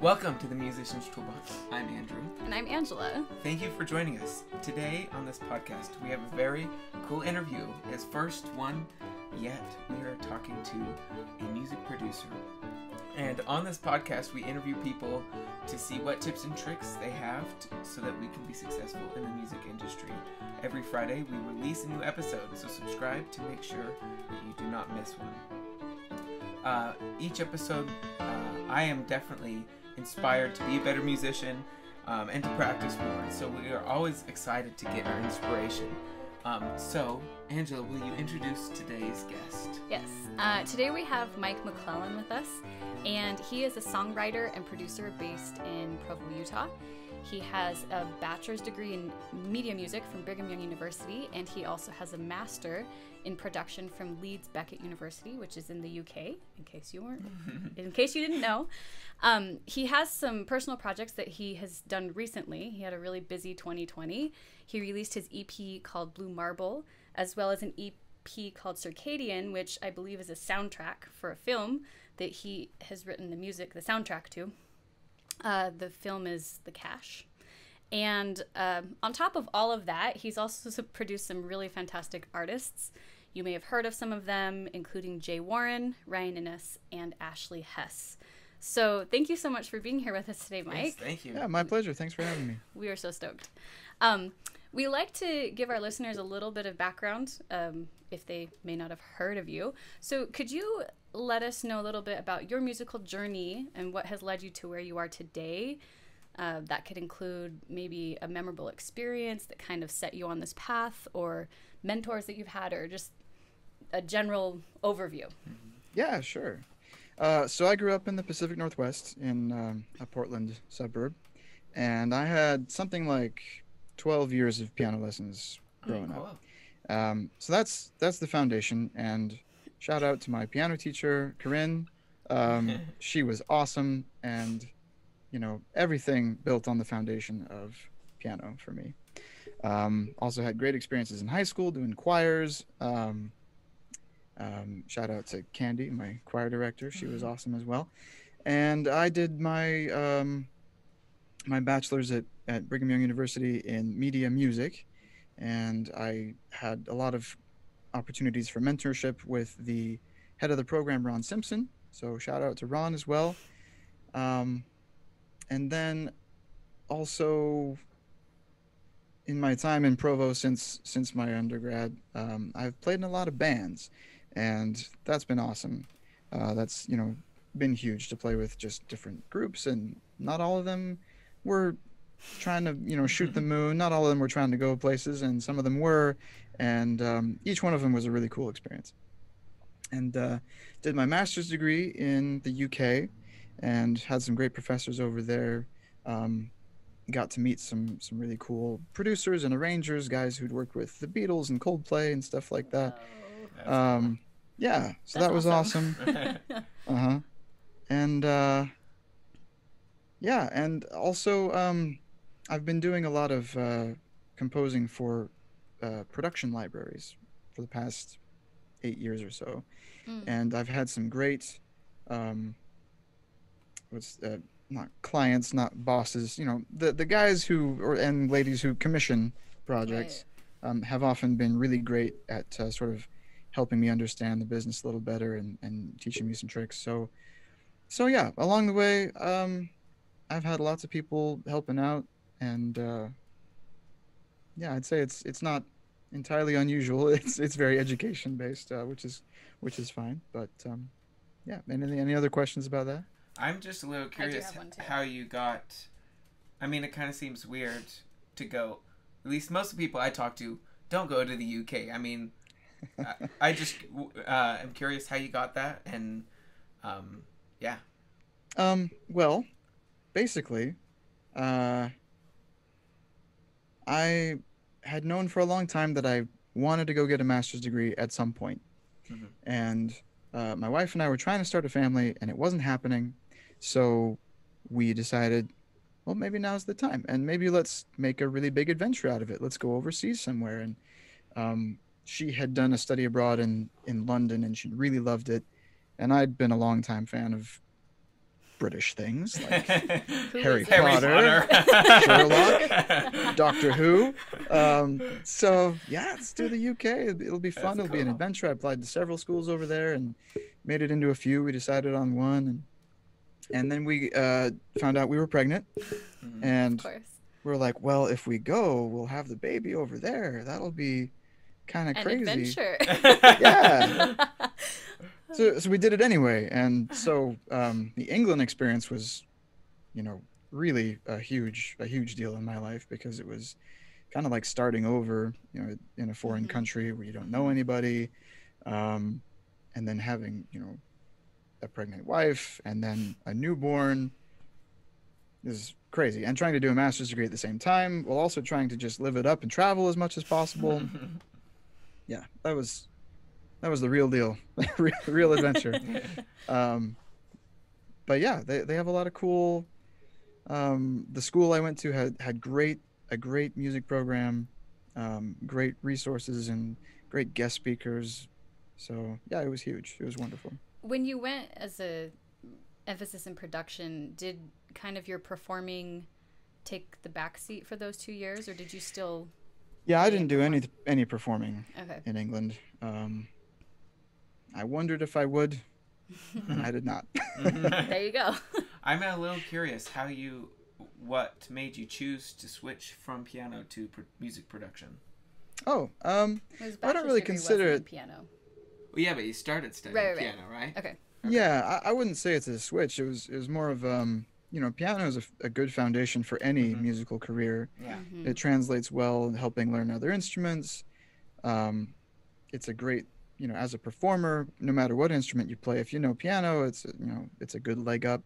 Welcome to the Musician's Toolbox. I'm Andrew. And I'm Angela. Thank you for joining us. Today on this podcast, we have a very cool interview. His first one yet. We are talking to a music producer. And on this podcast, we interview people to see what tips and tricks they have to, so that we can be successful in the music industry. Every Friday, we release a new episode, so subscribe to make sure that you do not miss one. Uh, each episode, uh, I am definitely inspired to be a better musician um, and to practice more. So we are always excited to get our inspiration. Um, so, Angela, will you introduce today's guest? Yes. Uh, today we have Mike McClellan with us, and he is a songwriter and producer based in Provo, Utah. He has a bachelor's degree in media music from Brigham Young University, and he also has a master in production from Leeds Beckett University, which is in the UK. In case you weren't, in case you didn't know, um, he has some personal projects that he has done recently. He had a really busy 2020. He released his EP called Blue Marble, as well as an EP called Circadian, which I believe is a soundtrack for a film that he has written the music, the soundtrack to. Uh, the film is The Cash. And um, on top of all of that, he's also produced some really fantastic artists. You may have heard of some of them, including Jay Warren, Ryan Innes, and Ashley Hess. So thank you so much for being here with us today, Mike. Yes, thank you. Yeah, my pleasure. Thanks for having me. We are so stoked. Um, we like to give our listeners a little bit of background um, if they may not have heard of you. So could you let us know a little bit about your musical journey and what has led you to where you are today? Uh, that could include maybe a memorable experience that kind of set you on this path, or mentors that you've had, or just a general overview. Yeah, sure. Uh, so I grew up in the Pacific Northwest in um, a Portland suburb, and I had something like 12 years of piano lessons growing Oh, up. Um, so that's that's the foundation. And shout out to my piano teacher, Corinne. Um, she was awesome, and you know everything built on the foundation of piano for me. Um, also had great experiences in high school doing choirs. Um, um, shout out to Candy, my choir director. She was awesome as well. And I did my um, my bachelor's at, at Brigham Young University in media music, and I had a lot of opportunities for mentorship with the head of the program, Ron Simpson. So shout out to Ron as well. Um, and then also in my time in Provo since since my undergrad, um, I've played in a lot of bands, and that's been awesome. Uh, that's you know been huge to play with just different groups, and not all of them were trying to you know shoot the moon. Not all of them were trying to go places, and some of them were, and um, each one of them was a really cool experience. And uh, did my master's degree in the UK, and had some great professors over there. Um, got to meet some some really cool producers and arrangers, guys who'd worked with the Beatles and Coldplay and stuff like that. That's Um, yeah, so That's that was awesome. awesome. uh huh. And uh, yeah, and also um, I've been doing a lot of uh, composing for uh, production libraries for the past eight years or so, Mm. and I've had some great, um, what's uh, not clients, not bosses, you know, the the guys who or and ladies who commission projects um, have often been really great at uh, sort of helping me understand the business a little better and, and teaching me some tricks. So, so yeah, along the way, um, I've had lots of people helping out, and uh, yeah, I'd say it's it's not entirely unusual. It's it's very education based, uh, which is which is fine. But um, yeah, any any other questions about that? I'm just a little curious have one too. how you got. I mean, it kind of seems weird to go. At least most of the people I talk to don't go to the UK. I mean, I, I just uh, am curious how you got that, and um, yeah. Um, well, basically, uh, I had known for a long time that I wanted to go get a master's degree at some point. Mhm. And uh, my wife and I were trying to start a family, and it wasn't happening. So we decided, well, maybe now's the time, and maybe let's make a really big adventure out of it. Let's go overseas somewhere. And um, she had done a study abroad in in London, and she really loved it. And I'd been a long time fan of British things like Who Harry is it? Potter. Sherlock. Doctor Who. Um, so yeah, let's do the UK. It'll, it'll be fun. That's It'll be an adventure. I applied to several schools over there and made it into a few. We decided on one, and and then we uh, found out we were pregnant, Mhm. and Of we're like, well, if we go, we'll have the baby over there. That'll be kind of crazy. adventure. Yeah. So, so we did it anyway, and so um, the England experience was, you know, really a huge a huge deal in my life because it was kind of like starting over, you know, in a foreign Mhm. country where you don't know anybody, um, and then having you know a pregnant wife and then a newborn is crazy, and trying to do a master's degree at the same time while also trying to just live it up and travel as much as possible. yeah, that was that was the real deal, real, real adventure. um, but yeah, they, they have a lot of cool. Um, the school I went to had had great a great music program, um, great resources and great guest speakers. So yeah, it was huge. It was wonderful. when you went as a emphasis in production, did kind of your performing take the back seat for those two years, or did you still? Yeah, I didn't do any any performing Okay. in England. Um, I wondered if I would, and I did not. There you go. I'm a little curious how you, what made you choose to switch from piano to pr- music production? oh, um, I don't really consider it- piano. Well, yeah, but you started studying Right, right, right. piano, right? Okay. Yeah, I, I wouldn't say it's a switch. It was it was more of um, you know, piano is a good foundation for any Mhm. musical career. Yeah. Mhm. It translates well in helping learn other instruments. Um, it's a great, you know, as a performer, no matter what instrument you play, if you know piano, it's you know, it's a good leg up.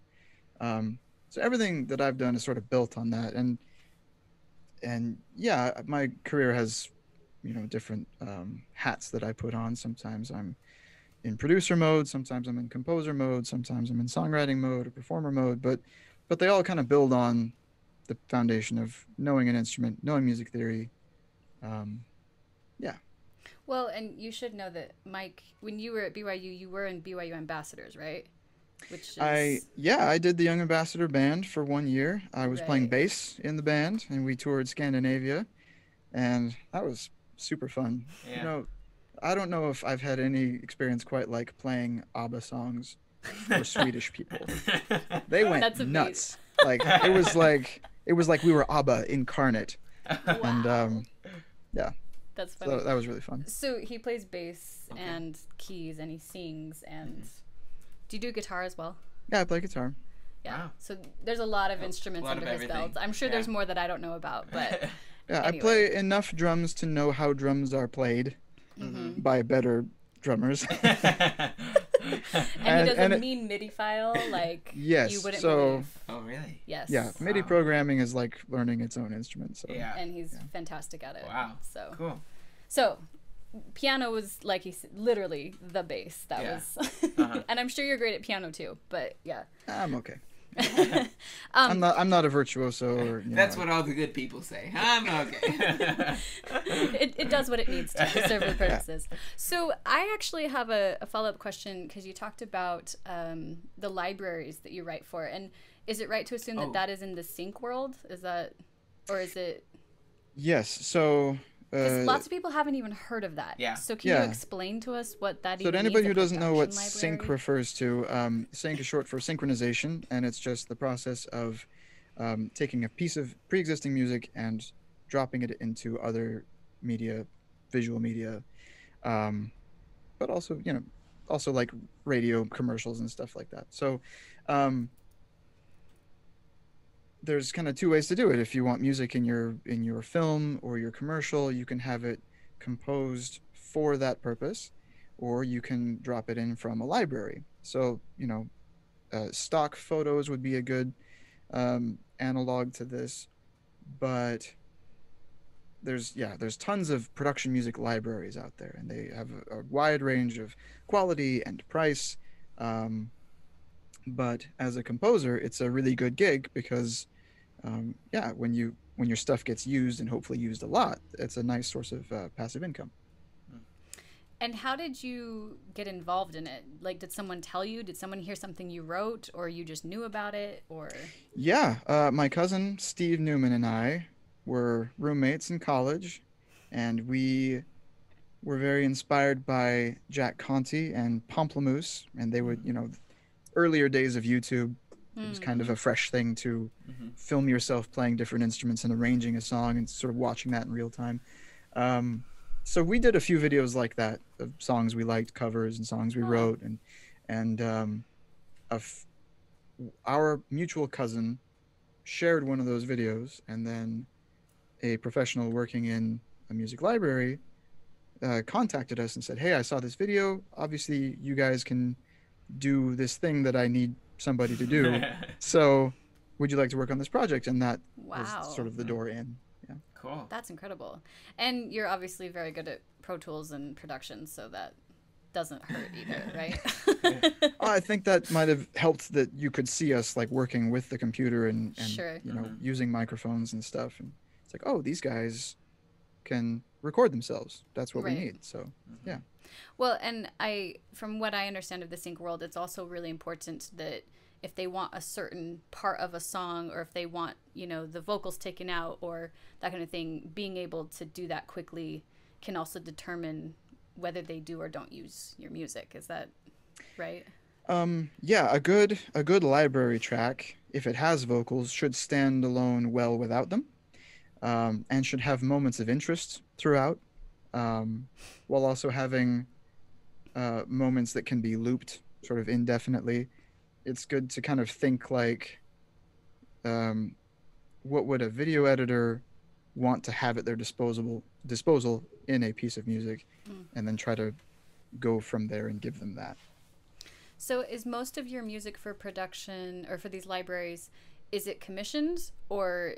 Um, so everything that I've done is sort of built on that, and and yeah, my career has, you know, different um, hats that I put on. Sometimes I'm in producer mode, sometimes I'm in composer mode, sometimes I'm in songwriting mode or performer mode, but but they all kind of build on the foundation of knowing an instrument, knowing music theory. Um, Well, and you should know that Mike, when you were at BYU, you were in BYU ambassadors, right? Which is I yeah, I did the Young Ambassador band for one year. I was playing bass in the band, and we toured Scandinavia, and that was super fun. Yeah. You know, I don't know if I've had any experience quite like playing ABBA songs for Swedish people. They went nuts. Like it was like it was like we were ABBA incarnate, and um, that's so funny. that was really fun. So he plays bass Okay. and keys, and he sings. And do you do guitar as well? Yeah, I play guitar. Yeah. Wow. So there's a lot of A instruments lot of under his everything. belt. I'm sure Yeah. there's more that I don't know about, but Yeah, Anyway. I play enough drums to know how drums are played Mhm. by better drummers. and, And- he does and a it- mean MIDI file like Yes, you wouldn't so- believe. oh, really? Yes. yeah, MIDI programming is like learning its own instrument. So Yeah. And he's Yeah. fantastic at it. Wow. So Cool. so piano was like he literally the bass. That Yeah. was, Uh-huh. and I'm sure you're great at piano too. But yeah. I'm okay. um, I'm not. I'm not a virtuoso. Or, you That's know, what all the good people say. I'm okay. it, it does what it needs to for server purposes. So I actually have a, a follow up question because you talked about um, the libraries that you write for, and is it right to assume that Oh. that is in the sync world? Is that, or is it? Yes. So. Because Uh, lots of people haven't even heard of that. Yeah. So can Yeah. you explain to us what that so even to anybody who doesn't know what production sync refers to, um, sync is short for synchronization, and it's just the process of um, taking a piece of pre-existing music and dropping it into other media, visual media, um, but also you know, also like radio commercials and stuff like that. So. There's kind of two ways to do it. If you want music in your in your film or your commercial, you can have it composed for that purpose, or you can drop it in from a library. So you know, uh, stock photos would be a good um, analog to this, but there's yeah there's tons of production music libraries out there, and they have a, a wide range of quality and price. Um, but as a composer, it's a really good gig because um, yeah, when you when your stuff gets used and hopefully used a lot, it's a nice source of uh, passive income. And how did you get involved in it? Like, did someone tell you? Did someone hear something you wrote, or you just knew about it? Or Yeah, uh, my cousin Steve Newman and I were roommates in college, and we were very inspired by Jack Conte and Pomplamoose, and they would, you know, earlier days of YouTube. It was kind of a fresh thing to Mhm. film yourself playing different instruments and arranging a song and sort of watching that in real time. Um, so we did a few videos like that of songs we liked, covers and songs we Oh. wrote, and and um, a f- our mutual cousin shared one of those videos, and then a professional working in a music library uh, contacted us and said, "Hey, I saw this video. Obviously, you guys can do this thing that I need somebody to do. so, would you like to work on this project?" And that wow, was sort of the door in. cool. that's incredible. And you're obviously very good at Pro Tools and production, so that doesn't hurt either, right? I think that might have helped that you could see us like working with the computer and, and Sure. you know Mhm. using microphones and stuff. And it's like, oh, these guys can record themselves. That's what Right. we need. So Well, and I, from what I understand of the sync world, it's also really important that if they want a certain part of a song, or if they want, you know, the vocals taken out, or that kind of thing, being able to do that quickly can also determine whether they do or don't use your music. Is that right? Um, yeah, a good a good library track, if it has vocals, should stand alone well without them, um, and should have moments of interest throughout, um, while also having uh, moments that can be looped sort of indefinitely. It's good to kind of think like, um, what would a video editor want to have at their disposable disposal in a piece of music, Mm. and then try to go from there and give them that. So, is most of your music for production or for these libraries, is it commissioned or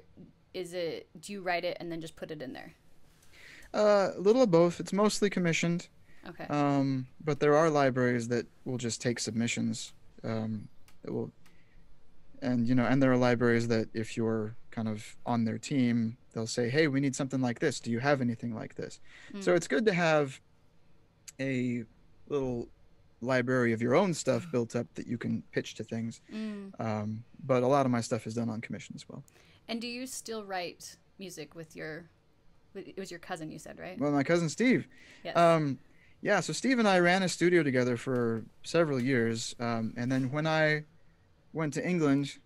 is it do you write it and then just put it in there? Uh, a little of both. It's mostly commissioned, Okay. um, but there are libraries that will just take submissions. Um, that will, and you know, and there are libraries that if you're kind of on their team, they'll say, "Hey, we need something like this. Do you have anything like this?" So it's good to have a little library of your own stuff built up that you can pitch to things. Mm. Um, but a lot of my stuff is done on commission as well. And do you still write music with your? It was your cousin, you said, right? Well, my cousin Steve. Yes. Um, yeah, so Steve and I ran a studio together for several years, um, and then when I went to England,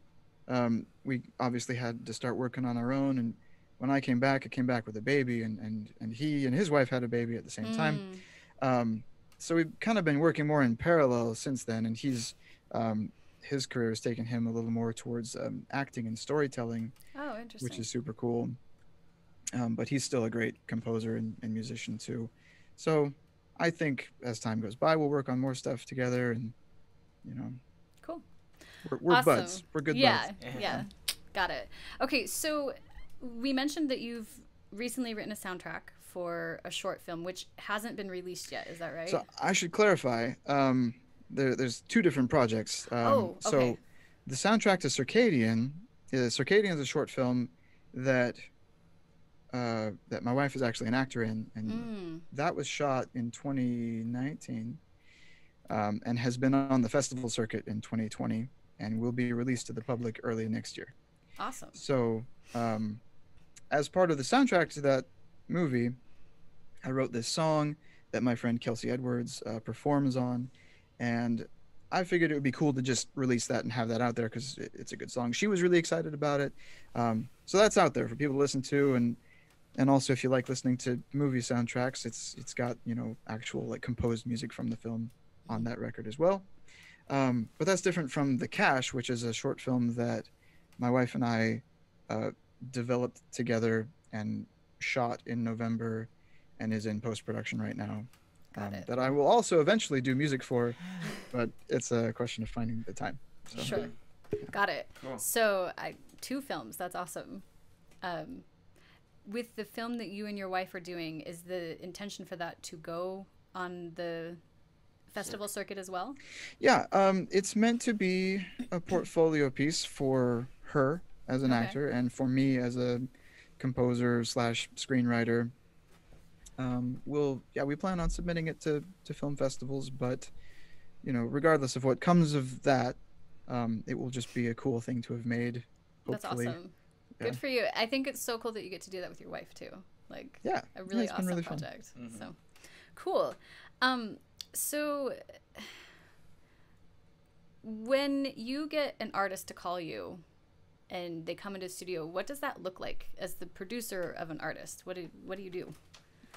um, we obviously had to start working on our own. And when I came back, I came back with a baby, and and and he and his wife had a baby at the same time. Mm. Um, so we've kind of been working more in parallel since then, and he's um, his career has taken him a little more towards um, acting and storytelling, Oh, interesting. which is super cool. Um, but he's still a great composer and, and musician too. So I think as time goes by, we'll work on more stuff together, and you know, cool. we're, we're Awesome. buds. We're good yeah, buds. buds. yeah, got it. Okay, so we mentioned that you've recently written a soundtrack for a short film, which hasn't been released yet. Is that right? So I should clarify. Um, there, there's two different projects. Um, Oh, So the soundtrack to Circadian, uh, Circadian is a short film that uh, that my wife is actually an actor in, and Mm. that was shot in 2019, um, and has been on the festival circuit in 2020, and will be released to the public early next year. Awesome. So, um, as part of the soundtrack to that movie, I wrote this song that my friend Kelsey Edwards uh, performs on, and I figured it would be cool to just release that and have that out there because it's a good song. She was really excited about it, um, so that's out there for people to listen to, and and also if you like listening to movie soundtracks, it's it's got you know actual like composed music from the film on that record as well. Um, but that's different from The Cash, which is a short film that my wife and I uh, developed together and shot in November and is in post production right now. Got um, it. That I will also eventually do music for, but it's a question of finding the time. So. Sure. Got it. Cool. So, I, two films. That's awesome. Um, with the film that you and your wife are doing, is the intention for that to go on the festival circuit as well? Yeah, um, it's meant to be a portfolio piece for her as an Okay. actor and for me as a composer slash screenwriter. Um, we'll yeah we plan on submitting it to to film festivals, but you know regardless of what comes of that, um, it will just be a cool thing to have made. That's Hopefully. Awesome. Yeah. Good for you. I think it's so cool that you get to do that with your wife too. Like Yeah, a really it's awesome really fun. project. Mhm. So cool. Um, so when you get an artist to call you and they come into the studio, what does that look like as the producer of an artist? What do what do you do?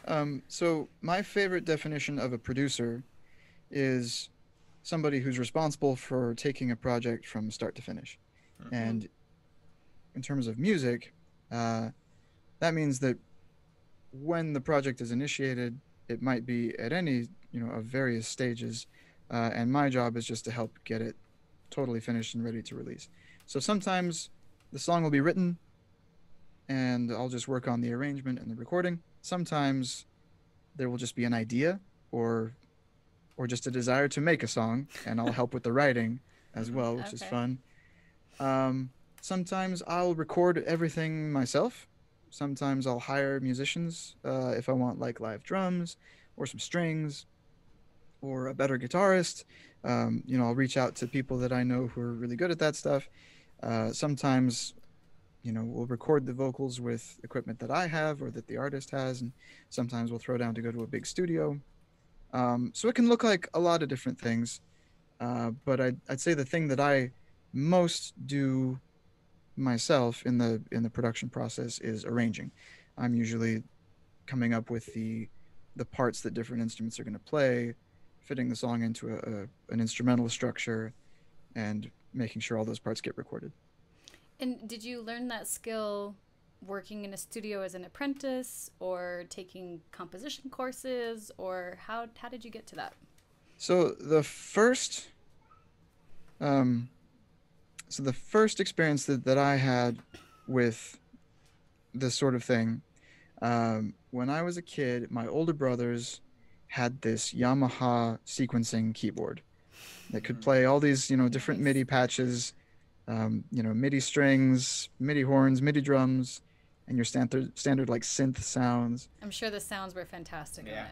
Um, so my favorite definition of a producer is somebody who's responsible for taking a project from start to finish. Mhm. And in terms of music, uh, that means that when the project is initiated, it might be at any you know of various stages, uh, and my job is just to help get it totally finished and ready to release. So sometimes the song will be written, and I'll just work on the arrangement and the recording. Sometimes there will just be an idea or or just a desire to make a song, and I'll help with the writing as well, which is fun. Um, sometimes I'll record everything myself. Sometimes I'll hire musicians uh, if I want like live drums or some strings or a better guitarist. Um, you know, I'll reach out to people that I know who are really good at that stuff. Uh, sometimes, you know, we'll record the vocals with equipment that I have or that the artist has, and sometimes we'll throw down to go to a big studio. Um, so it can look like a lot of different things. Uh, but I'd, I'd say the thing that I most do myself in the in the production process is arranging. I'm usually coming up with the the parts that different instruments are going to play, fitting the song into a, a an instrumental structure, and making sure all those parts get recorded. And did you learn that skill working in a studio as an apprentice or taking composition courses or how how did you get to that? So the first, um, so the first experience that, that I had with this sort of thing, um, when I was a kid, my older brothers had this Yamaha sequencing keyboard that could Mhm. play all these, you know, different MIDI patches, um, you know, MIDI strings, MIDI horns, MIDI drums, and your standard standard like synth sounds. I'm sure the sounds were fantastic Yeah.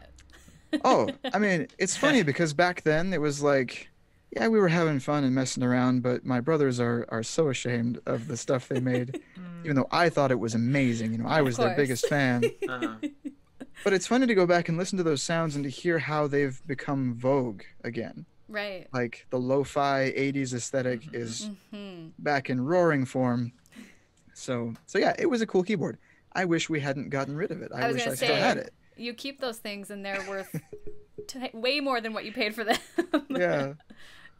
on it. Oh, I mean, it's funny because back then it was like, yeah, we were having fun and messing around, but my brothers are are so ashamed of the stuff they made, even though I thought it was amazing. You know, I was their biggest fan. Uh-huh. But it's funny to go back and listen to those sounds and to hear how they've become vogue again. right. Like the lo-fi 80s aesthetic Mhm. is hmm back in roaring form. So, so yeah, it was a cool keyboard. I wish we hadn't gotten rid of it. I, I wish gonna I still had it. You keep those things and they're worth t- way more than what you paid for them. Yeah.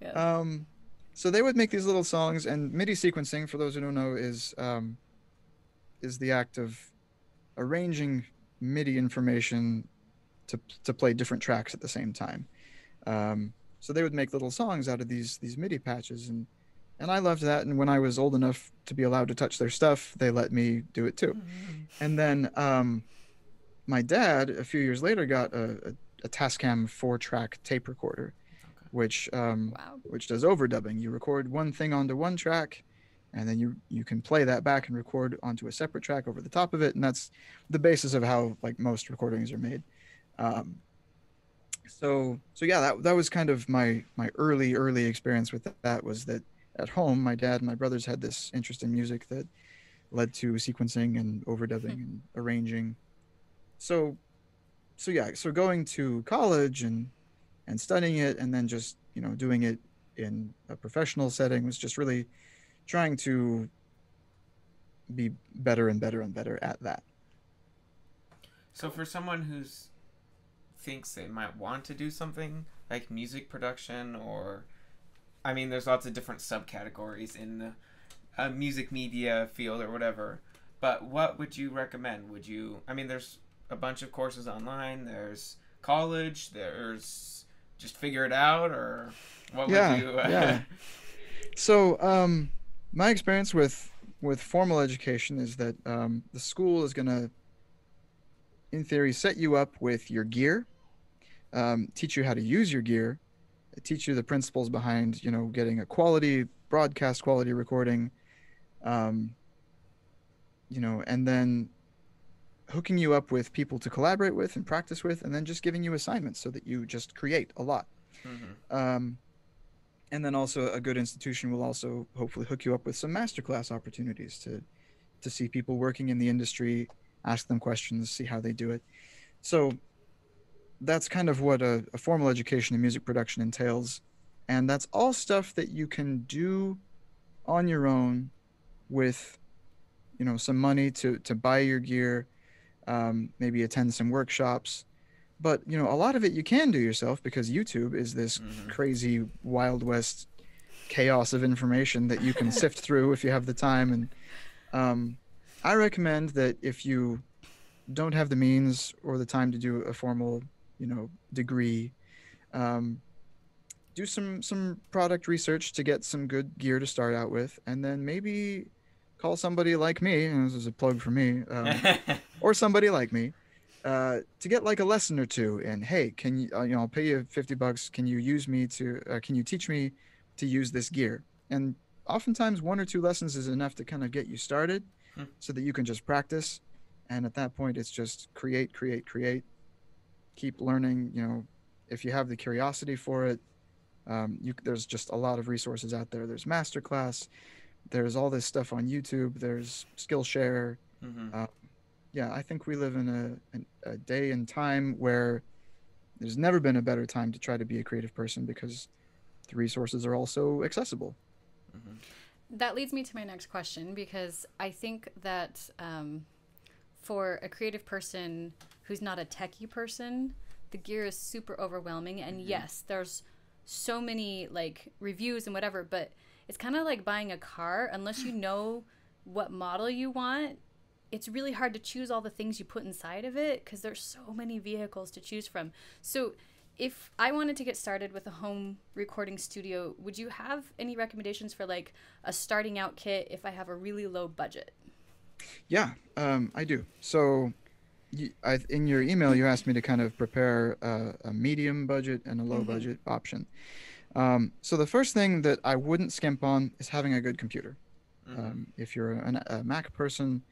Yeah. Um, so they would make these little songs, and MIDI sequencing, for those who don't know, is um, is the act of arranging MIDI information to to play different tracks at the same time. Um, so they would make little songs out of these these MIDI patches, and and I loved that. And when I was old enough to be allowed to touch their stuff, they let me do it too. And then um, my dad, a few years later, got a, a, a Tascam four-track tape recorder. Which um, wow. which does overdubbing. You record one thing onto one track, and then you you can play that back and record onto a separate track over the top of it, and that's the basis of how like most recordings are made. Um, so so yeah, that that was kind of my my early early experience with that was that at home my dad and my brothers had this interest in music that led to sequencing and overdubbing and arranging. So so yeah, so going to college and and studying it and then just you know doing it in a professional setting was just really trying to be better and better and better at that So for someone who's thinks they might want to do something like music production or I mean there's lots of different subcategories in the uh, music media field or whatever. But what would you recommend? Would you I mean there's a bunch of courses online, there's college, there's just figure it out or what Yeah, would you uh, yeah. so um my experience with with formal education is that um, the school is going to in theory set you up with your gear um, teach you how to use your gear teach you the principles behind you know getting a quality broadcast quality recording um, you know and then hooking you up with people to collaborate with and practice with, and then just giving you assignments so that you just create a lot. Mhm. Um, and then also a good institution will also hopefully hook you up with some masterclass opportunities to to see people working in the industry, ask them questions, see how they do it. So that's kind of what a, a formal education in music production entails. And that's all stuff that you can do on your own with, you know, some money to, to buy your gear, um, maybe attend some workshops. But, you know, a lot of it you can do yourself because YouTube is this Mhm. crazy Wild West chaos of information that you can sift through if you have the time. And um, I recommend that if you don't have the means or the time to do a formal, you know, degree, um, do some some product research to get some good gear to start out with, and then maybe call somebody like me. And this is a plug for me, um, or somebody like me, uh, to get like a lesson or two. And hey, can you, uh, you know, I'll pay you fifty bucks. Can you use me to? Uh, can you teach me to use this gear? And oftentimes, one or two lessons is enough to kind of get you started, Hmm. so that you can just practice. And at that point, it's just create, create, create. Keep learning. You know, if you have the curiosity for it, um, you, there's just a lot of resources out there. There's masterclass. There's all this stuff on YouTube. There's Skillshare Mhm. yeah, I think we live in a, an- a day and time where there's never been a better time to try to be a creative person because the resources are also accessible. Mhm. That leads me to my next question because I think that um, for a creative person who's not a techie person, the gear is super overwhelming. And yes, there's so many like reviews and whatever, but it's kind of like buying a car. Unless you know what model you want, it's really hard to choose all the things you put inside of it because there's so many vehicles to choose from. So if I wanted to get started with a home recording studio, would you have any recommendations for like a starting out kit if I have a really low budget? Yeah, um, I do. So, you, I, in your email, you asked me to kind of prepare a, a medium budget and a low Mhm. budget option. Um, so the first thing that I wouldn't skimp on is having a good computer. Mhm. Um, if you're an, a Mac person,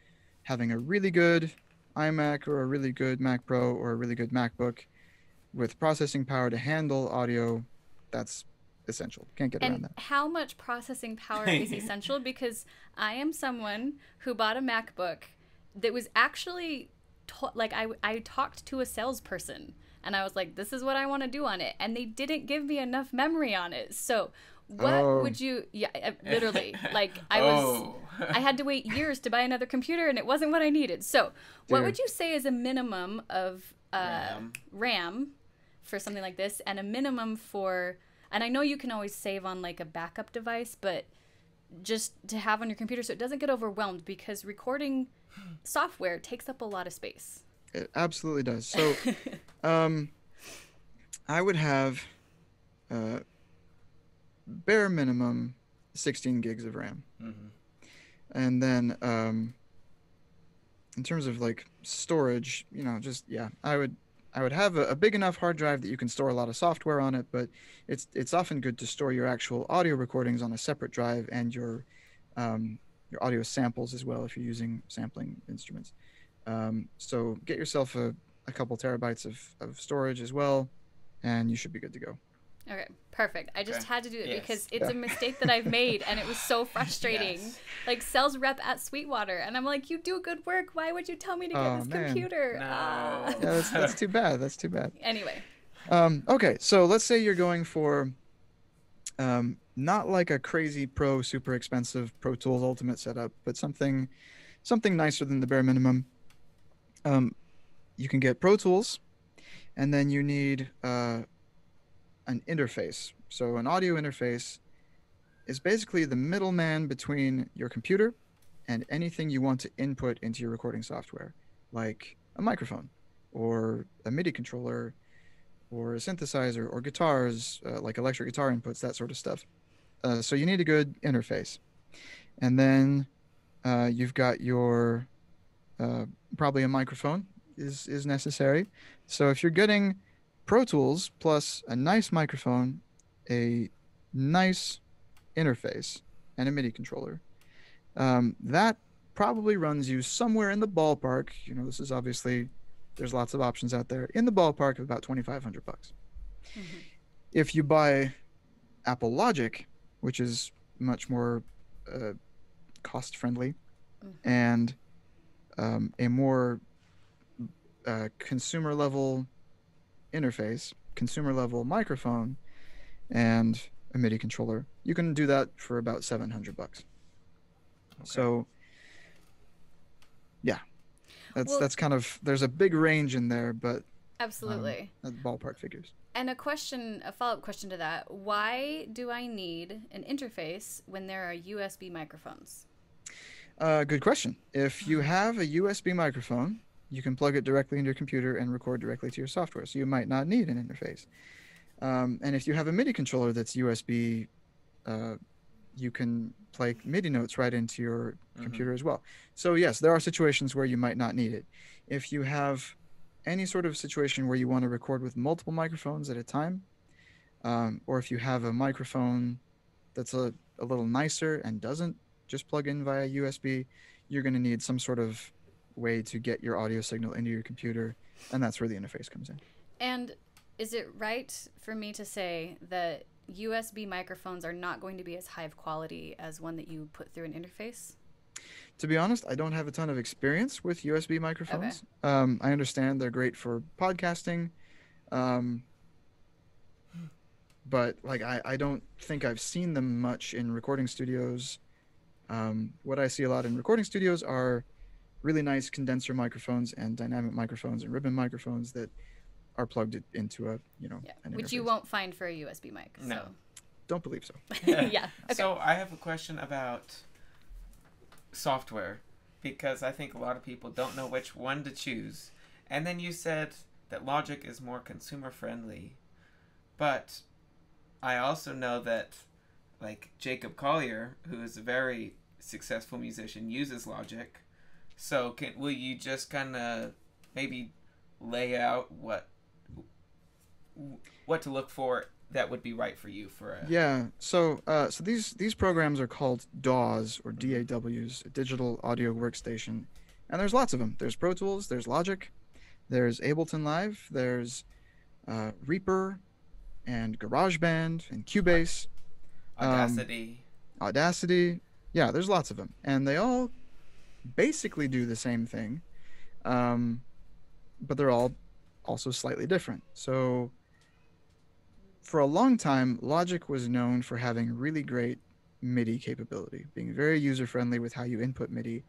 having a really good iMac or a really good Mac Pro or a really good MacBook with processing power to handle audio, that's essential. Can't get around And that. how much processing power is essential? Because I am someone who bought a MacBook that was actually ta- like I, I talked to a salesperson and I was like, this is what I want to do on it. And they didn't give me enough memory on it. So, what Oh. would you, yeah, uh, literally, like I was. Oh. I had to wait years to buy another computer, and it wasn't what I needed. So, what Dude. would you say is a minimum of uh, RAM. RAM for something like this, and a minimum for? And I know you can always save on like a backup device, but just to have on your computer so it doesn't get overwhelmed because recording software takes up a lot of space. It absolutely does. So, um, I would have uh, bare minimum 16 gigs of RAM. Mhm. and then um in terms of like storage you know just yeah i would i would have a, a big enough hard drive that you can store a lot of software on it but it's it's often good to store your actual audio recordings on a separate drive and your um, your audio samples as well if you're using sampling instruments um, so get yourself a, a couple terabytes of, of storage as well and you should be good to go Okay, perfect. I just Okay. had to do it Yes. because it's Yeah. a mistake that I've made, and it was so frustrating. Yes. Like sales rep at Sweetwater, and I'm like, "You do good work. Why would you tell me to get Oh, this man. computer?" No. Ah. yeah that's, that's too bad that's too bad Anyway, Um, okay, so let's say you're going for um, not like a crazy pro, super expensive Pro Tools Ultimate setup, but something something nicer than the bare minimum. Um, you can get Pro Tools, and then you need uh, an interface. So an audio interface is basically the middleman between your computer and anything you want to input into your recording software, like a microphone or a MIDI controller or a synthesizer or guitars, uh, like electric guitar inputs, that sort of stuff. Uh, so you need a good interface. And then uh, you've got your uh, probably a microphone is is necessary. So if you're getting Pro Tools plus a nice microphone, a nice interface, and a MIDI controller, um, that probably runs you somewhere in the ballpark. You know, this is obviously there's lots of options out there in the ballpark of about 2,500 bucks. Mhm. If you buy Apple Logic, which is much more uh, cost friendly Mhm. and um, a more uh, consumer level interface, consumer level microphone, and a MIDI controller, you can do that for about 700 bucks. So, yeah, that's Well- that's kind of there's a big range in there, but Absolutely. uh, ballpark figures. And a question, a follow up question to that why do I need an interface when there are USB microphones? Uh, good question. If you have a USB microphone, you can plug it directly into your computer and record directly to your software. So you might not need an interface. Um, and if you have a MIDI controller that's USB, uh, you can play MIDI notes right into your Mhm. computer as well. So yes, there are situations where you might not need it. If you have any sort of situation where you want to record with multiple microphones at a time, um, or if you have a microphone that's a, a little nicer and doesn't just plug in via USB, you're going to need some sort of way to get your audio signal into your computer, and that's where the interface comes in. And is it right for me to say that USB microphones are not going to be as high of quality as one that you put through an interface? To be honest, I don't have a ton of experience with USB microphones. Um, I understand they're great for podcasting, um, but like I, I don't think I've seen them much in recording studios. Um, what I see a lot in recording studios are really nice condenser microphones and dynamic microphones and ribbon microphones that are plugged into a you know Yeah. an Which you won't find for a USB mic. So. No. Don't believe so. yeah. Okay. So I have a question about software because I think a lot of people don't know which one to choose. And then you said that Logic is more consumer friendly. But I also know that like Jacob Collier, who is a very successful musician, uses Logic. So can will you just kind of maybe lay out what what to look for that would be right for you for a Yeah. So, uh, so these these programs are called DAWs or DAWs, Digital Audio Workstation, and there's lots of them. There's Pro Tools, there's Logic, there's Ableton Live, there's uh, Reaper, and GarageBand and Cubase, um, Audacity? Audacity. Yeah, there's lots of them, and they all basically do the same thing, um, but they're all also slightly different. So, for a long time, Logic was known for having really great MIDI capability, being very user friendly with how you input MIDI,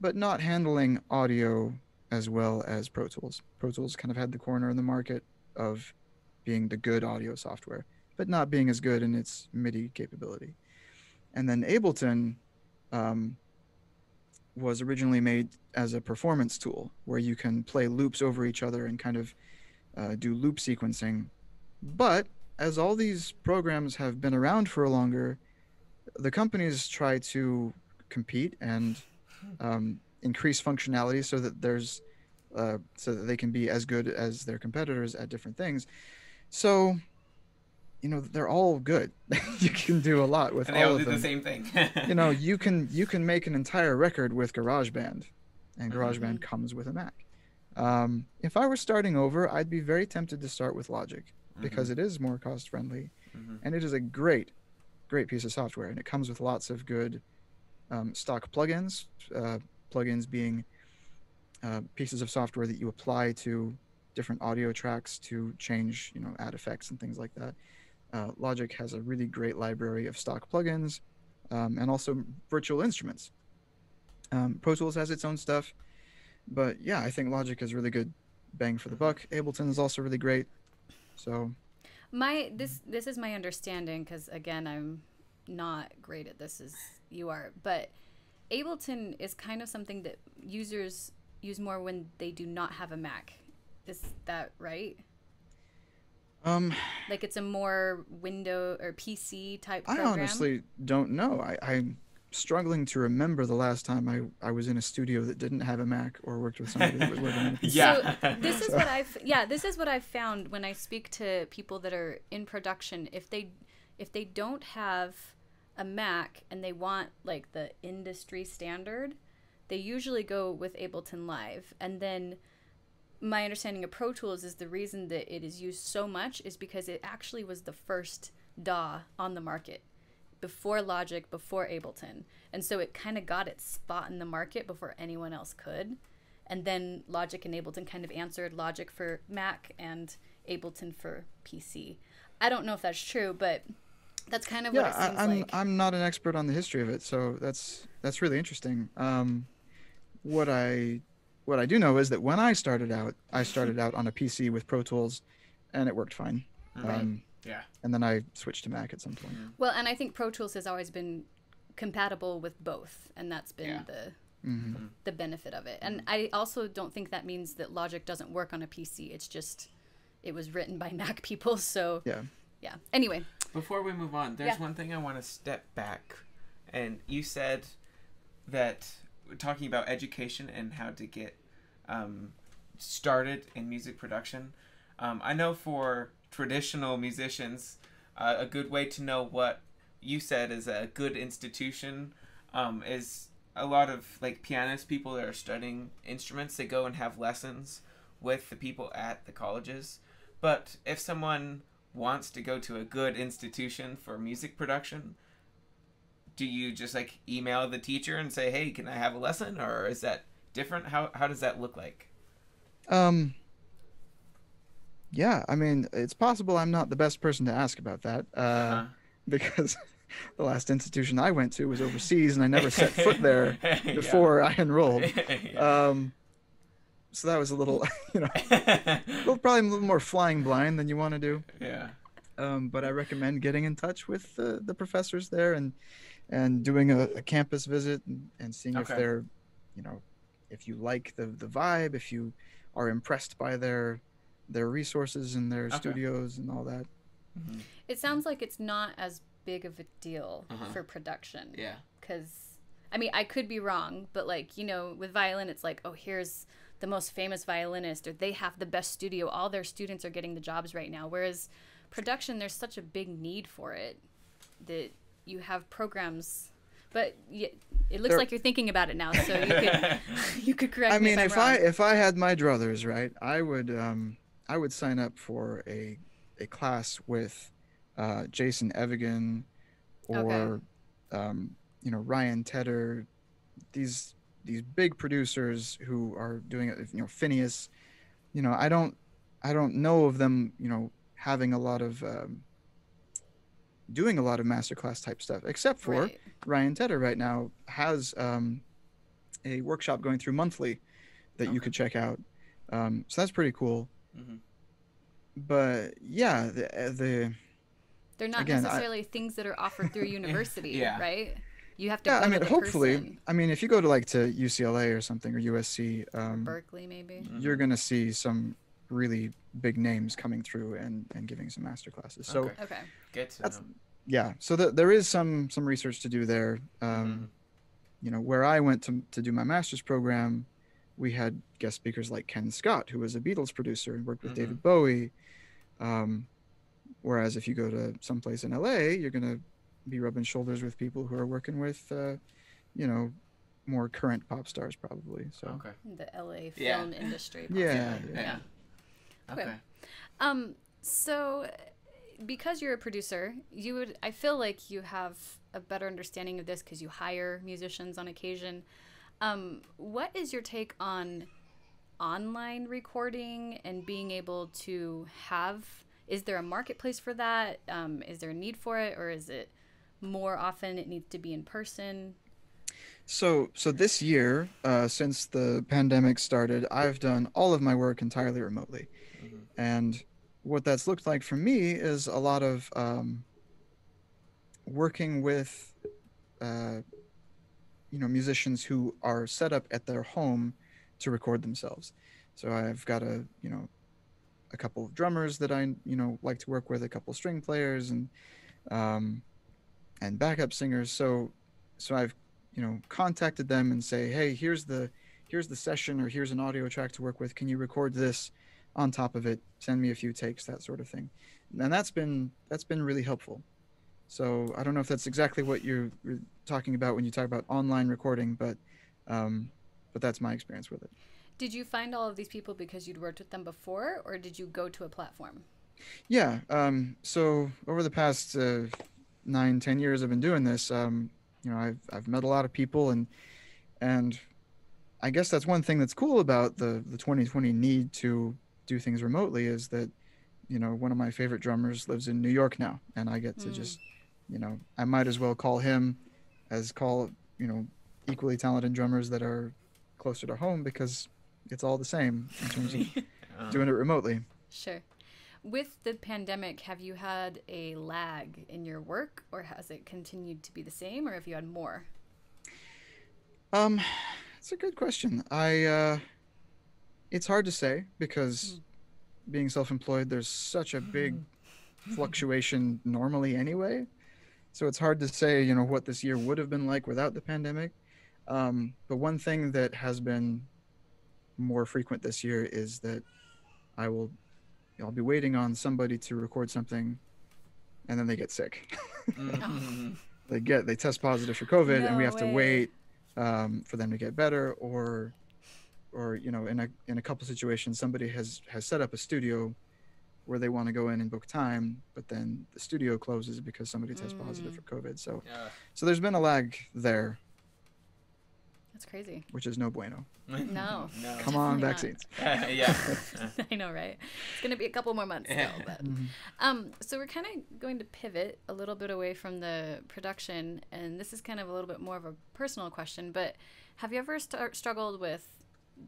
but not handling audio as well as Pro Tools. Pro Tools kind of had the corner in the market of being the good audio software, but not being as good in its MIDI capability. And then Ableton um, was originally made as a performance tool where you can play loops over each other and kind of uh, do loop sequencing. But as all these programs have been around for longer, the companies try to compete and um, increase functionality so that there's uh, so that they can be as good as their competitors at different things. So, you know, they're all good. you can do a lot with and they all all of do them the same thing. you know you can you can make an entire record with garageband and Mhm. garageband comes with a mac um, if i were starting over i'd be very tempted to start with logic because it is more cost friendly Mhm. and it is a great great piece of software and it comes with lots of good um, stock plugins uh, plugins being uh, pieces of software that you apply to different audio tracks to change you know add effects and things like that uh, logic has a really great library of stock plugins um, and also virtual instruments um, pro tools has its own stuff but yeah i think logic is really good bang for the buck ableton is also really great so My this this is my understanding because again I'm not great at this as you are, but Ableton is kind of something that users use more when they do not have a Mac. Is that right? Um, Like it's a more window or PC type I honestly don't know. I, I'm struggling to remember the last time I, I was in a studio that didn't have a Mac or worked with somebody that was working on a PC. Yeah. So this is what I've yeah, this is what I've found when I speak to people that are in production. If they if they don't have a Mac and they want like the industry standard, they usually go with Ableton Live. And then my understanding of Pro Tools is the reason that it is used so much is because it actually was the first DAW on the market before Logic, before Ableton. And so it kind of got its spot in the market before anyone else could. And then Logic and Ableton kind of answered Logic for Mac and Ableton for PC. I don't know if that's true, but that's kind of yeah, what it seems I, I'm like. I'm not an expert on the history of it, so that's that's really interesting. Um, what I what I do know is that when I started out, I started out on a PC with Pro Tools, and it worked fine. Right. Um, Yeah. and then I switched to Mac at some point. Well, and I think Pro Tools has always been compatible with both, and that's been Yeah. the hmm the benefit of it. And I also don't think that means that Logic doesn't work on a PC. It's just it was written by Mac people, so Yeah. yeah. Anyway, Before we move on, there's Yeah. one thing I want to step back. And you said that talking about education and how to get um, started in music production. Um, I know for traditional musicians, uh, a good way to know what you said is a good institution um, is a lot of like pianist people that are studying instruments. They go and have lessons with the people at the colleges. But if someone wants to go to a good institution for music production, do you just like email the teacher and say, "Hey, can I have a lesson?" or is that different? How how does that look like? Um. Yeah, I mean, it's possible I'm not the best person to ask about that, uh, Uh-huh. because the last institution I went to was overseas, and I never set foot there Yeah. before I enrolled. Yeah. Um, so that was a little, you know, a little, probably a little more flying blind than you want to do. yeah. Um, but I recommend getting in touch with the, the professors there and and doing a, a campus visit and, and seeing if they're, you know, if you like the the vibe, if you are impressed by their their resources and their Okay. studios and all that. Mhm. it sounds like it's not as big of a deal Uh-huh. for production. Yeah. because I mean I could be wrong, but like you know with violin it's like oh here's the most famous violinist or they have the best studio. All their students are getting the jobs right now. Whereas production there's such a big need for it that you have programs. But it looks There- like you're thinking about it now, so you could you could correct I me mean, if, if I'm I if I had my druthers, right, I would um I would sign up for a a class with uh, Jason Evigan or um, you know Ryan Tedder, these these big producers who are doing it. You know Finneas, you know I don't I don't know of them. You know having a lot of um, doing a lot of masterclass type stuff, except for Right. Ryan Tedder right now has um, a workshop going through monthly that you Okay. could check out. Um, so that's pretty cool. Mhm. But yeah, the, uh, the They're not Again, I- necessarily things that are offered through university, Yeah. right? You have to yeah, I mean, hopefully, person. I mean, if you go to like to UCLA or something or USC, um, Berklee maybe. You're gonna see some really big names coming through and and giving some master classes. So Okay. Okay. Get to that's know. yeah, so th- there is some some research to do there. Um, Mhm. You know, where I went to to do my master's program, we had guest speakers like Ken Scott, who was a Beatles producer and worked with Mhm. David Bowie. Um, whereas if you go to someplace in LA, you're gonna be rubbing shoulders with people who are working with, uh, you know, more current pop stars probably. So Okay. The LA Yeah. film industry. Yeah, possibly. Yeah. Okay. Um, so because you're a producer, you would I feel like you have a better understanding of this because you hire musicians on occasion. Um, what is your take on online recording and being able to have? Is there a marketplace for that? Um, is there a need for it, or is it more often it needs to be in person? So, so this year, uh, since the pandemic started, I've done all of my work entirely remotely, Mhm. and what that's looked like for me is a lot of um, working with, uh, you know, musicians who are set up at their home to record themselves. So I've got a, you know, a couple of drummers that I, you know, like to work with, a couple of string players, and um, and backup singers. So, so I've you know contacted them and say hey here's the here's the session or here's an audio track to work with can you record this on top of it send me a few takes that sort of thing and that's been that's been really helpful so i don't know if that's exactly what you're, talking about when you talk about online recording but um, but that's my experience with it. Did you find all of these people because you'd worked with them before, or did you go to a platform? Yeah. Um, so over the past uh, nine, ten years I've been doing this, um, you know, I've I've met a lot of people, and and I guess that's one thing that's cool about the the 2020 need to do things remotely is that, you know, one of my favorite drummers lives in New York now, and I get to Mm. just, you know, I might as well call him as call you know equally talented drummers that are closer to home because it's all the same in terms of Um, doing it remotely. Sure. With the pandemic, have you had a lag in your work, or has it continued to be the same, or have you had more? Um, it's a good question. I uh, it's hard to say because being self-employed, there's such a big fluctuation normally anyway. So it's hard to say, you know, what this year would have been like without the pandemic. Um, but one thing that has been more frequent this year is that I will, I'll be waiting on somebody to record something, and then they get sick. mhm. they get they test positive for COVID, and we No have to wait um, for them to get better, or or you know, in a in a couple situations, somebody has has set up a studio where they want to go in and book time, but then the studio closes because somebody tests positive Mm. for COVID. So Yeah. so there's been a lag there, That's crazy. which is no bueno. No. no. Come on, Definitely vaccines. yeah. I know, right? It's gonna be a couple more months still, but Mhm. um, so we're kind of going to pivot a little bit away from the production, and this is kind of a little bit more of a personal question. But have you ever start, struggled with?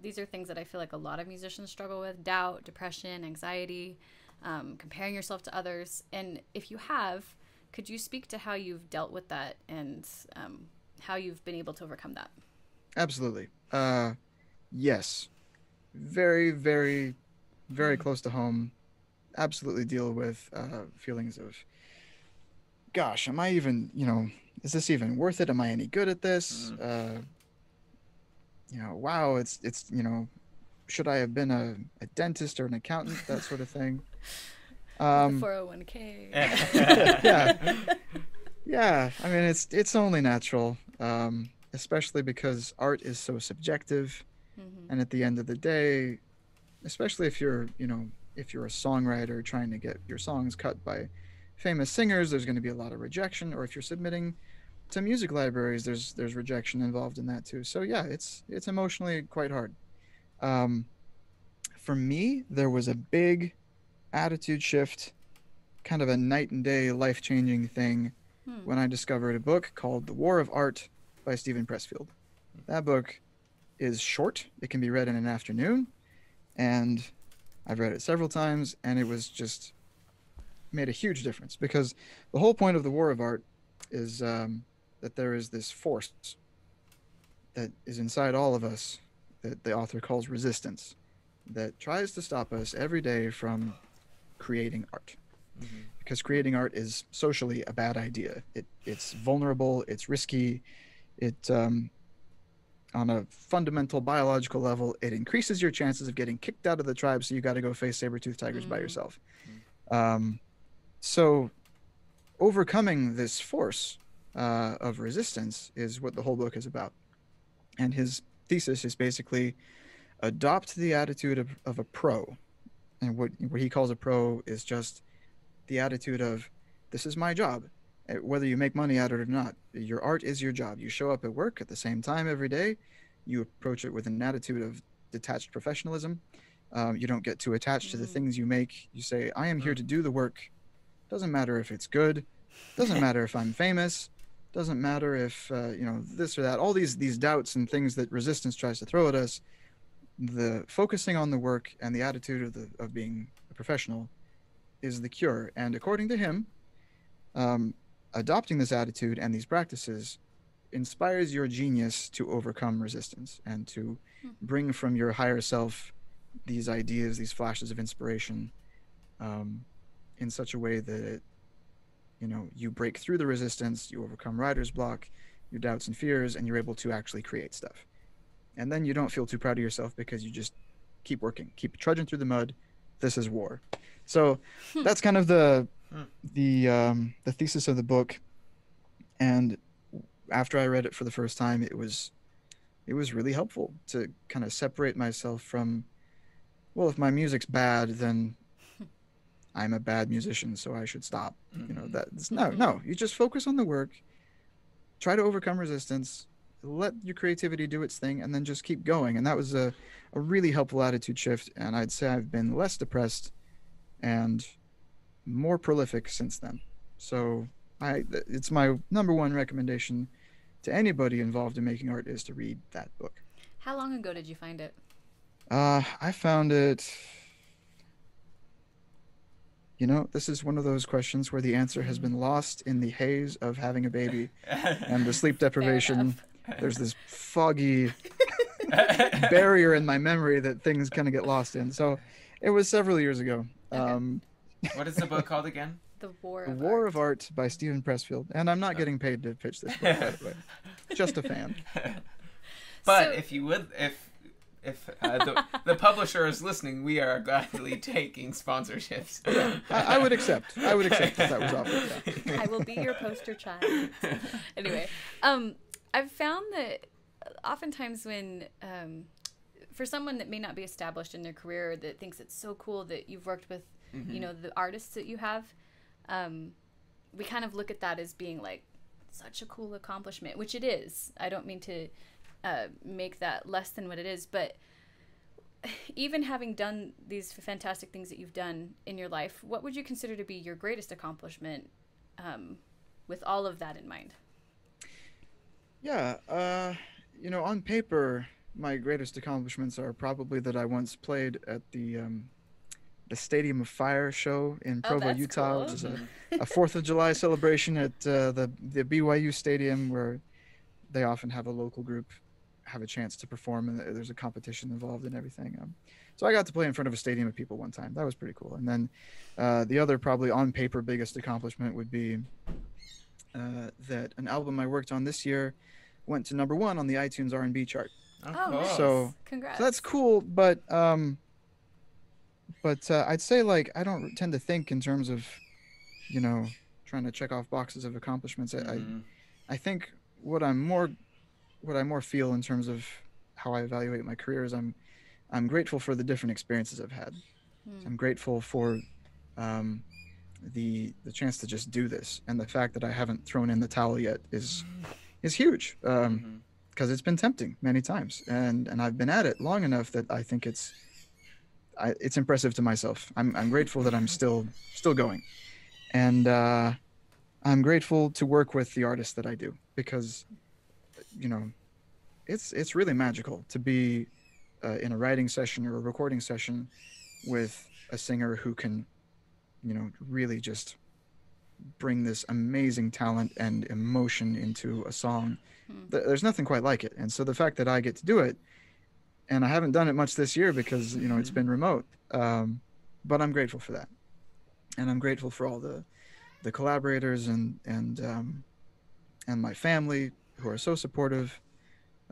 These are things that I feel like a lot of musicians struggle with: doubt, depression, anxiety, um, comparing yourself to others. And if you have, could you speak to how you've dealt with that and um, how you've been able to overcome that? Absolutely. Uh, yes. Very, very, very close to home. Absolutely deal with uh, feelings of, gosh, am I even, you know, is this even worth it? Am I any good at this? Uh, you know, wow, it's, it's, you know, should I have been a, a dentist or an accountant? That sort of thing. Um, Four hundred one k. yeah. yeah i mean it's it's only natural um especially because art is so subjective. Mm-hmm. and at the end of the day especially if you're you know if you're a songwriter trying to get your songs cut by famous singers there's going to be a lot of rejection. Or if you're submitting to music libraries there's there's rejection involved in that too. So yeah it's it's emotionally quite hard. Um for me there was a big attitude shift kind of a night and day life changing thing Hmm. when I discovered a book called The War of Art by Steven Pressfield. That book is short, it can be read in an afternoon, and I've read it several times, and it was just made a huge difference because the whole point of The War of Art is um, that there is this force that is inside all of us that the author calls resistance that tries to stop us every day from creating art Mhm. because creating art is socially a bad idea. It it's vulnerable, it's risky, it um, on a fundamental biological level, it increases your chances of getting kicked out of the tribe. So you got to go face saber-toothed tigers by Mhm. yourself. Um, so overcoming this force uh, of resistance is what the whole book is about. And his thesis is basically adopt the attitude of, of a pro. And what, what he calls a pro is just the attitude of this is my job whether you make money at it or not your art is your job. You show up at work at the same time every day. You approach it with an attitude of detached professionalism. Um, you don't get too attached to the Mm. things you make. You say i am here to do the work. Doesn't matter if it's good. Doesn't matter if i'm famous. Doesn't matter if uh, you know this or that. All these these doubts and things that resistance tries to throw at us the focusing on the work and the attitude of the of being a professional is the cure. And according to him, um, adopting this attitude and these practices inspires your genius to overcome resistance and to Hmm. bring from your higher self these ideas, these flashes of inspiration, um, in such a way that it, you know you break through the resistance, you overcome writer's block, your doubts and fears, and you're able to actually create stuff. And then you don't feel too proud of yourself because you just keep working, keep trudging through the mud. This is war. So Hmm. that's kind of the Hmm. the um, the thesis of the book. And after I read it for the first time, it was it was really helpful to kind of separate myself from well if my music's bad then i'm a bad musician so i should stop you know Mhm. that no no you just focus on the work try to overcome resistance let your creativity do its thing and then just keep going and that was a, a really helpful attitude shift and i'd say i've been less depressed and more prolific since then so i it's my number one recommendation to anybody involved in making art is to read that book How long ago did you find it? uh i found it you know this is one of those questions where the answer has been lost in the haze of having a baby and the sleep deprivation there's this foggy barrier in my memory that things kind of get lost in. So it was several years ago. Okay. Um, what is the book called again? The War the of War Art. of Art by Steven Pressfield. And I'm not getting paid to pitch this book, by the way. Just a fan. But So- if you would, if if uh, the, the publisher is listening, we are gladly taking sponsorships. I, I would accept. I would accept if that was offered. Yeah. I will be your poster child. anyway, um, I've found that oftentimes when um, for someone that may not be established in their career that thinks it's so cool that you've worked with, you know, the artists that you have, um, we kind of look at that as being like such a cool accomplishment, which it is. I don't mean to uh, make that less than what it is, but even having done these fantastic things that you've done in your life, what would you consider to be your greatest accomplishment um, with all of that in mind? Yeah. Uh, you know, on paper, my greatest accomplishments are probably that I once played at the um, the Stadium of Fire show in Oh, Provo, that's Utah, cool. which is a a Fourth of July celebration at uh, the the BYU Stadium, where they often have a local group have a chance to perform, and there's a competition involved and everything. Um, so I got to play in front of a stadium of people one time. That was pretty cool. And then uh, the other probably on paper biggest accomplishment would be uh, that an album I worked on this year went to number one on the iTunes R&B chart. Oh, Oh, cool. nice. So- congrats. So that's cool, but um, but uh, I'd say like I don't tend to think in terms of, you know, trying to check off boxes of accomplishments. I, Mhm. I I think what I'm more what I more feel in terms of how I evaluate my career is I'm I'm grateful for the different experiences I've had. Hmm. I'm grateful for um, the the chance to just do this and the fact that I haven't thrown in the towel yet is is huge. Um, because it's been tempting many times and and I've been at it long enough that I think it's I, it's impressive to myself. I'm I'm grateful that I'm still still going, and uh, I'm grateful to work with the artists that I do because you know it's it's really magical to be uh, in a writing session or a recording session with a singer who can you know really just bring this amazing talent and emotion into a song Hmm. there's nothing quite like it and so the fact that i get to do it and i haven't done it much this year because you know it's been remote um, but i'm grateful for that and i'm grateful for all the the collaborators and and um, and my family who are so supportive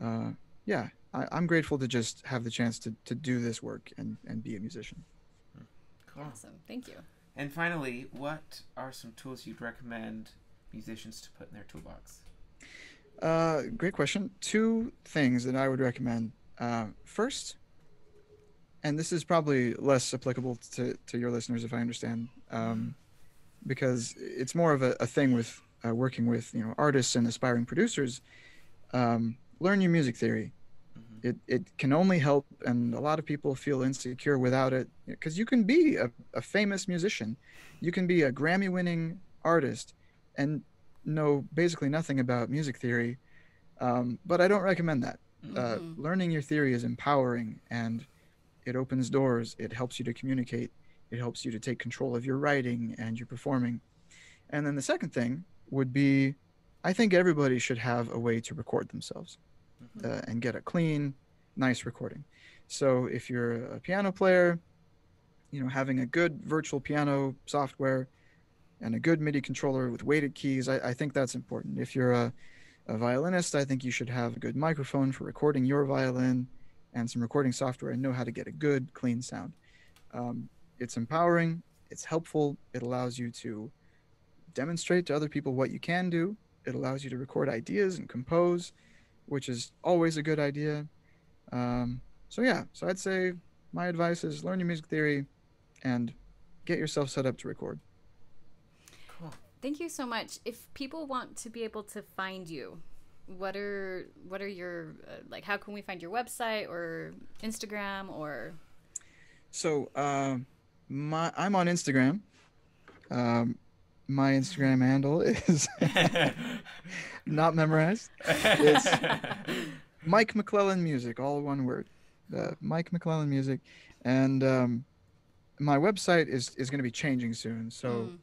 uh, yeah I, i'm grateful to just have the chance to, to do this work and and be a musician Cool. Awesome. Thank you. And finally, what are some tools you'd recommend musicians to put in their toolbox? Uh, great question. Two things that I would recommend. Uh, first, and this is probably less applicable to, to your listeners if I understand, um, because it's more of a, a thing with uh, working with you know artists and aspiring producers. Um, learn your music theory. Mhm. It, it can only help, and a lot of people feel insecure without it because you can be a, a famous musician, you can be a Grammy winning artist, and know basically nothing about music theory. Um, but I don't recommend that. Uh, Mhm. learning your theory is empowering and it opens doors. It helps you to communicate. It helps you to take control of your writing and your performing. And then the second thing would be I think everybody should have a way to record themselves Mhm. uh, and get a clean, nice recording. So if you're a piano player, you know, having a good virtual piano software and a good MIDI controller with weighted keys, I, I think that's important. If you're a, a violinist, I think you should have a good microphone for recording your violin and some recording software and know how to get a good, clean sound. Um, it's empowering, it's helpful, it allows you to demonstrate to other people what you can do, it allows you to record ideas and compose. which is always a good idea. Um, so yeah, so I'd say my advice is learn your music theory and get yourself set up to record. Thank you so much. If people want to be able to find you, what are what are your uh, like? How can we find your website or Instagram or? So um, my I'm on Instagram. Um, my Instagram handle is not memorized. It's Mike McClellan Music, all one word. Uh, Mike McClellan Music, and um, my website is is going to be changing soon. So, Mm.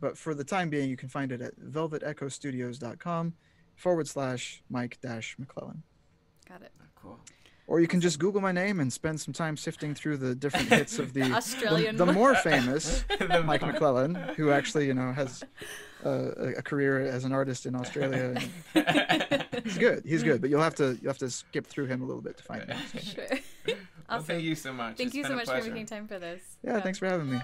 But for the time being, you can find it at velvetechostudios.com forward slash Mike dash McClellan. Got it. cool. Or you can just Google my name and spend some time sifting through the different hits of the, the- Australian the, one. more famous Mike McClellan, who actually you know has uh, a, a career as an artist in Australia. and He's good. He's good, but you'll have to you'll have to skip through him a little bit to find him. so. Sure. Well, thank you so much. Thank It's you been so a much for making time for this. Yeah, thanks for having me.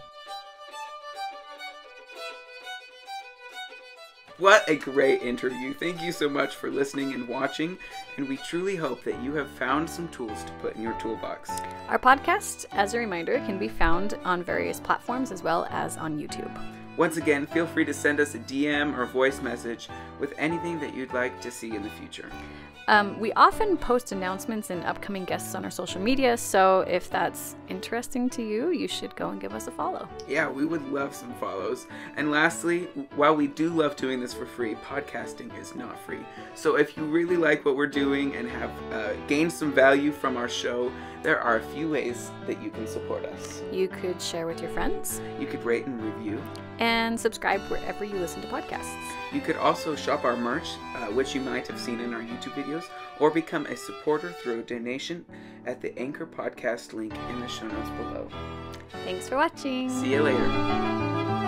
What a great interview. Thank you so much for listening and watching, and we truly hope that you have found some tools to put in your toolbox. Our podcast, as a reminder, can be found on various platforms as well as on YouTube. Once again, feel free to send us a DM or voice message with anything that you'd like to see in the future. Um, we often post announcements and upcoming guests on our social media, so if that's interesting to you, you should go and give us a follow. Yeah, we would love some follows. And lastly, while we do love doing this for free, podcasting is not free. So if you really like what we're doing and have uh, gained some value from our show, there are a few ways that you can support us. You could share with your friends You could rate and review. and subscribe wherever you listen to podcasts. You could also shop our merch, uh, which you might have seen in our YouTube videos, or become a supporter through a donation at the Anchor Podcast link in the show notes below. Thanks for watching. See you later.